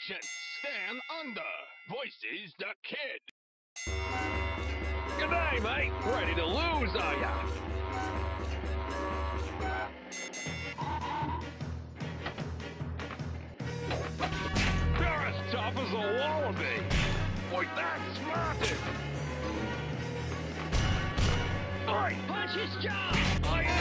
Action! Stand under! Voices the kid! Good day, mate. Ready to lose, are ya? You're as tough as a wallaby. Boy, that's smarted. Oi, punch his jaw. I am.